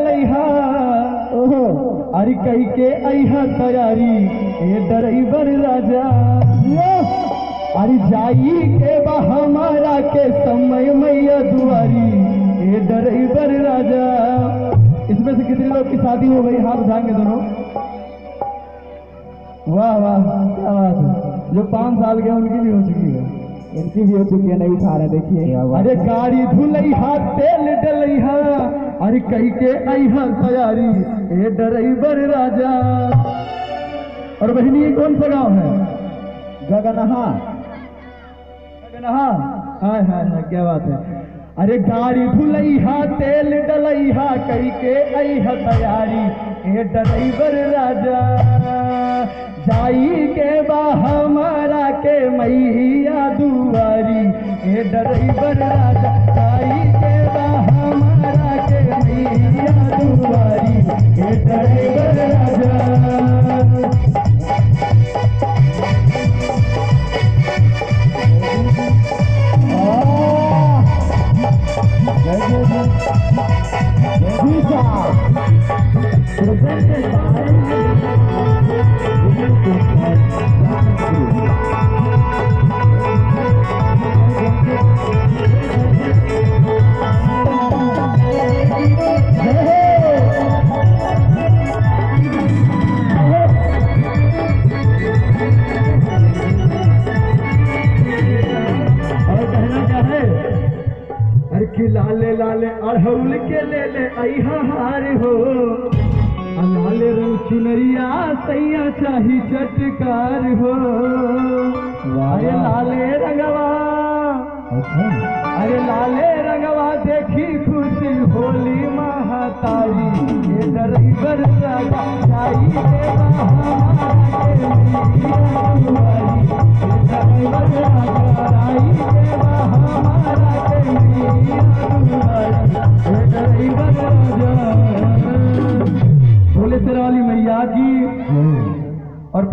डलैहा ओहो अरे कही के अहा तैयारी ड्राइवर राजा। अरे जाई के बा हमारा के समय मैया दुआरी, ए ड्राइवर राजा। इसमें से कितने लोग की शादी हो गई? हाथ उठाएँगे दोनों। वाह वाह, क्या बात है। जो पाँच साल के उनकी भी हो चुकी है। इनकी भी हो चुकी है नहीं उठा रहे देखिए। अरे गाड़ी धुलैहा तेल डलैहा अरे कही के अहा तैयारी। ए ड्राइवर राजा। और बहनी ये कौन सा गाँव है? गगनहा। हाँ हाय हाय हाय क्या बात है। अरे गाड़ी धुलैहा तेल डलैहा कही के अहा तैयारी। ए ड्राइवर राजा। जाई के बा हमारा के मैया इहे डी राजा अरे कि लाले लाले अड़हुल के ले ले अहा हार हो। लाले रंग चुनरिया सैया चाही चटकार हो। अरे लाले रंगवा अरे लाले रंगवा देखी खुशी होली महातारी। ये ड्राइवर राजा जाई भोले तेरा वाली मैया की और